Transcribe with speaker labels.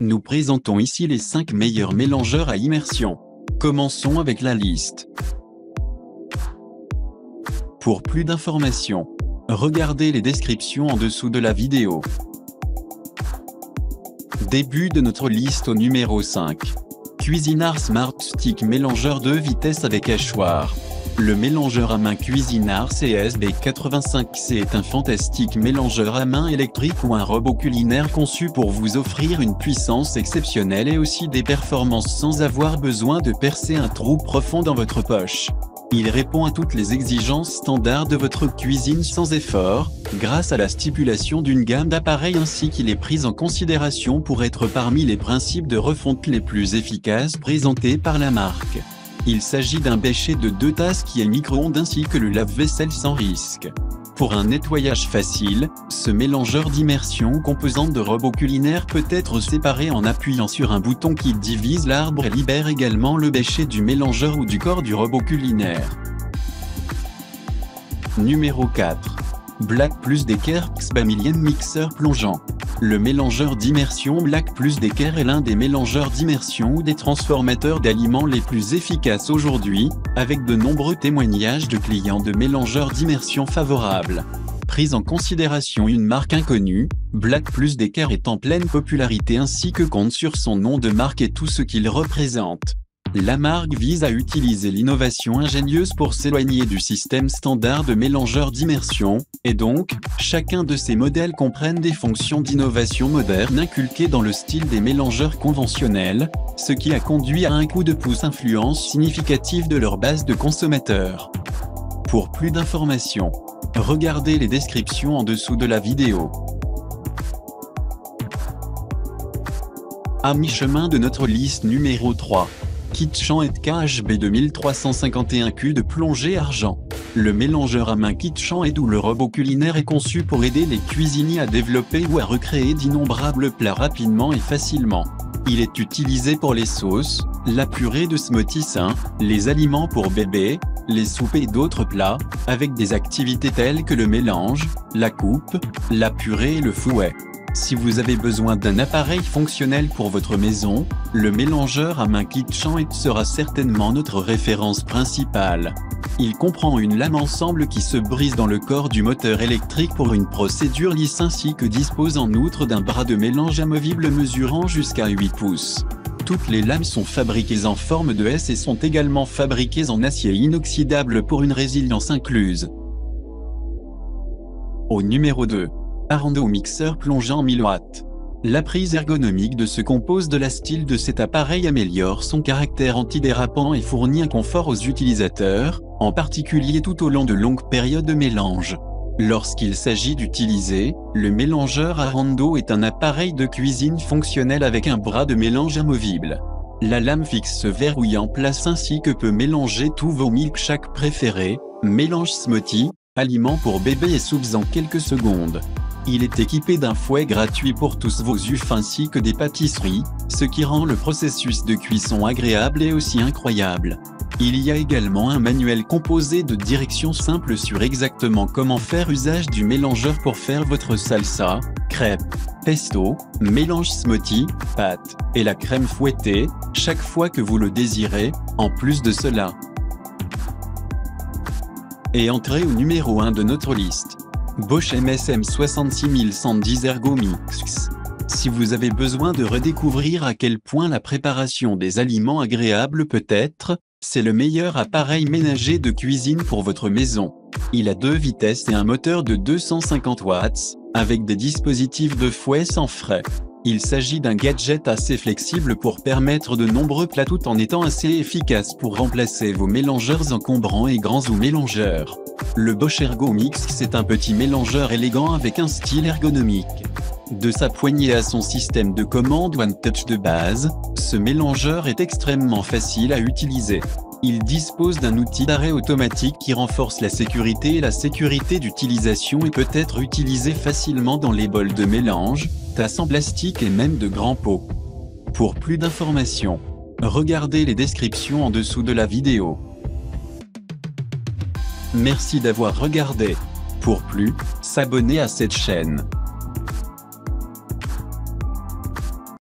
Speaker 1: Nous présentons ici les 5 meilleurs mélangeurs à immersion. Commençons avec la liste. Pour plus d'informations, regardez les descriptions en dessous de la vidéo. Début de notre liste au numéro 5. Cuisinart Smart Stick mélangeur de vitesse avec hachoir. Le mélangeur à main Cuisinart CSB85C est un fantastique mélangeur à main électrique ou un robot culinaire conçu pour vous offrir une puissance exceptionnelle et aussi des performances sans avoir besoin de percer un trou profond dans votre poche. Il répond à toutes les exigences standards de votre cuisine sans effort, grâce à la stipulation d'une gamme d'appareils ainsi qu'il est pris en considération pour être parmi les principes de refonte les plus efficaces présentés par la marque. Il s'agit d'un bécher de deux tasses qui est micro-ondes ainsi que le lave-vaisselle sans risque. Pour un nettoyage facile, ce mélangeur d'immersion composante de robot culinaire peut être séparé en appuyant sur un bouton qui divise l'arbre et libère également le bécher du mélangeur ou du corps du robot culinaire. Numéro 4. Black plus Decker Bamillion Mixeur plongeant. Le mélangeur d'immersion Black plus Decker est l'un des mélangeurs d'immersion ou des transformateurs d'aliments les plus efficaces aujourd'hui, avec de nombreux témoignages de clients de mélangeurs d'immersion favorables. Prise en considération une marque inconnue, Black plus Decker est en pleine popularité ainsi que compte sur son nom de marque et tout ce qu'il représente. La marque vise à utiliser l'innovation ingénieuse pour s'éloigner du système standard de mélangeurs d'immersion, et donc, chacun de ces modèles comprennent des fonctions d'innovation moderne inculquées dans le style des mélangeurs conventionnels, ce qui a conduit à un coup de pouce influence significative de leur base de consommateurs. Pour plus d'informations, regardez les descriptions en dessous de la vidéo. À mi-chemin de notre liste numéro 3. Kitchan et KHB 2351Q de plongée argent. Le mélangeur à main Kitchan et ou le robot culinaire est conçu pour aider les cuisiniers à développer ou à recréer d'innombrables plats rapidement et facilement. Il est utilisé pour les sauces, la purée de smoothie sain, les aliments pour bébé, les soupes et d'autres plats, avec des activités telles que le mélange, la coupe, la purée et le fouet. Si vous avez besoin d'un appareil fonctionnel pour votre maison, le mélangeur à main KitchenAid sera certainement notre référence principale. Il comprend une lame ensemble qui se brise dans le corps du moteur électrique pour une procédure lisse ainsi que dispose en outre d'un bras de mélange amovible mesurant jusqu'à 8 pouces. Toutes les lames sont fabriquées en forme de S et sont également fabriquées en acier inoxydable pour une résilience incluse. Au numéro 2. Arando mixeur plongeant 1000 watts. La prise ergonomique de ce compose de la style de cet appareil améliore son caractère antidérapant et fournit un confort aux utilisateurs, en particulier tout au long de longues périodes de mélange. Lorsqu'il s'agit d'utiliser, le mélangeur Arando est un appareil de cuisine fonctionnel avec un bras de mélange amovible. La lame fixe se verrouille en place ainsi que peut mélanger tous vos milkshakes préférés, mélange smoothie, aliments pour bébé et soupes en quelques secondes. Il est équipé d'un fouet gratuit pour tous vos ufs ainsi que des pâtisseries, ce qui rend le processus de cuisson agréable et aussi incroyable. Il y a également un manuel composé de directions simples sur exactement comment faire usage du mélangeur pour faire votre salsa, crêpe, pesto, mélange smoothie, pâte, et la crème fouettée, chaque fois que vous le désirez, en plus de cela. Et entrez au numéro 1 de notre liste. Bosch MSM 66110 Ergomix. Si vous avez besoin de redécouvrir à quel point la préparation des aliments agréables peut être, c'est le meilleur appareil ménager de cuisine pour votre maison. Il a deux vitesses et un moteur de 250 watts, avec des dispositifs de fouet sans frais. Il s'agit d'un gadget assez flexible pour permettre de nombreux plats tout en étant assez efficace pour remplacer vos mélangeurs encombrants et grands ou mélangeurs. Le Bosch Ergomix c'est un petit mélangeur élégant avec un style ergonomique. De sa poignée à son système de commande One Touch de base, ce mélangeur est extrêmement facile à utiliser. Il dispose d'un outil d'arrêt automatique qui renforce la sécurité et la sécurité d'utilisation et peut être utilisé facilement dans les bols de mélange, tasses en plastique et même de grands pots. Pour plus d'informations, regardez les descriptions en dessous de la vidéo. Merci d'avoir regardé. Pour plus, s'abonner à cette chaîne.